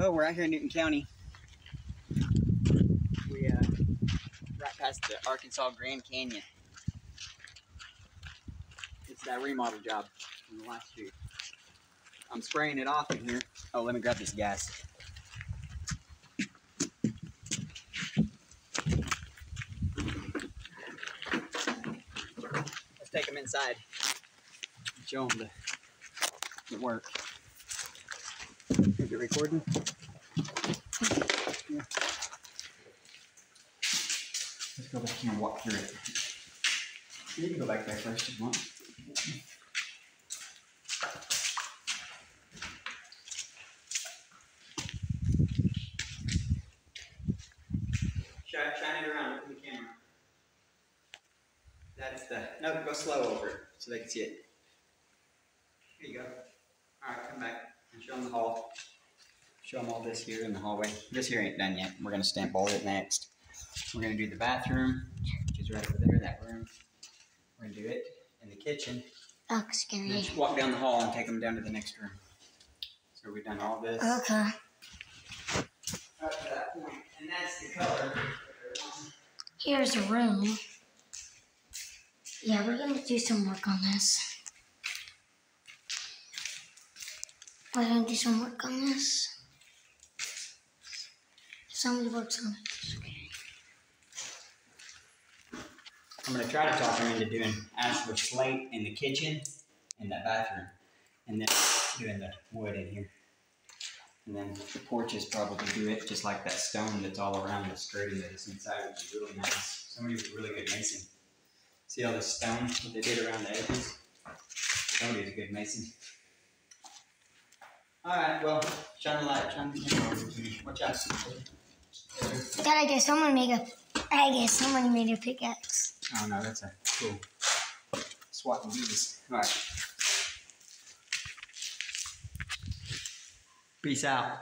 Well, we're out here in Newton County. We uh, right past the Arkansas Grand Canyon. It's that remodel job from the last year. I'm spraying it off in here. Oh, let me grab this gas. Let's take them inside. Show them the, the work. Is it recording? Yeah. Let's go back here and walk through it. You can go back there first if you want. Shine, shine it around, look at the camera. That's the, no, go slow over it so they can see it. Here you go. Alright, come back and show them the hall. Show them all this here in the hallway. This here ain't done yet. We're gonna stamp all it next. We're gonna do the bathroom, which is right over there, that room. We're gonna do it in the kitchen. Oh, And then scary. just walk down the hall and take them down to the next room. So we've done all this Okay. up to that point, and that's the color. Here's a room. Yeah, we're gonna do some work on this. We're gonna do some work on this. Somebody works on it. I'm gonna try to talk her into doing ashlar slate in the kitchen and that bathroom, and then doing the wood in here. And then the porches probably do it just like that stone that's all around the skirting that is inside, which is really nice. Somebody was a really good mason. See all the stone that they did around the edges? Somebody's a good mason. Alright, well, shine the light, shine the over to. Watch out. I guess someone made a. I guess someone made a pickaxe. Oh no, that's a cool SWAT and bees. Alright. Peace out.